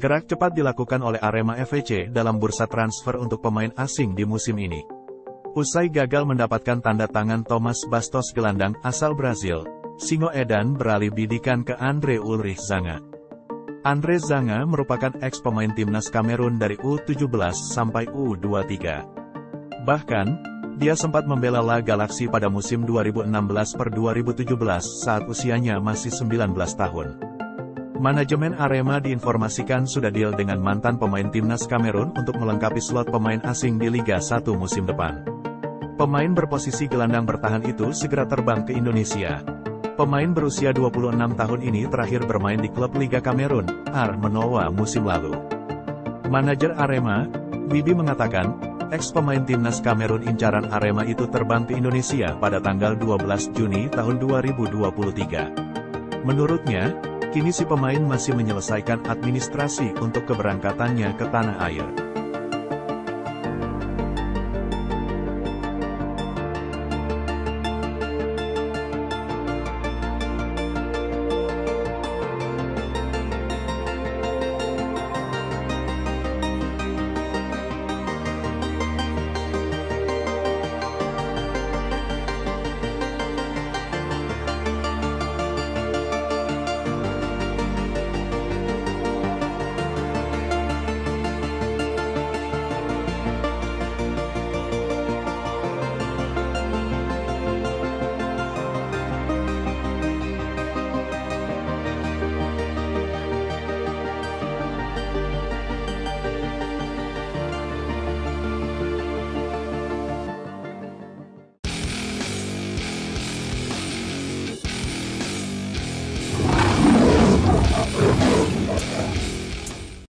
Gerak cepat dilakukan oleh Arema FEC dalam bursa transfer untuk pemain asing di musim ini. Usai gagal mendapatkan tanda tangan Thomas Bastos gelandang asal Brazil, Singo Edan beralih bidikan ke Andre Ulrich Zanga. Andre Zanga merupakan eks pemain timnas Kamerun dari U17 sampai U23. Bahkan, dia sempat membela La Galaxy pada musim 2016 per 2017 saat usianya masih 19 tahun. Manajemen Arema diinformasikan sudah deal dengan mantan pemain timnas Kamerun untuk melengkapi slot pemain asing di Liga 1 musim depan. Pemain berposisi gelandang bertahan itu segera terbang ke Indonesia. Pemain berusia 26 tahun ini terakhir bermain di klub Liga Kamerun, AR Menoa musim lalu. Manajer Arema, Bibi mengatakan, eks pemain timnas Kamerun incaran Arema itu terbang ke Indonesia pada tanggal 12 Juni tahun 2023. Menurutnya, Kini si pemain masih menyelesaikan administrasi untuk keberangkatannya ke tanah air.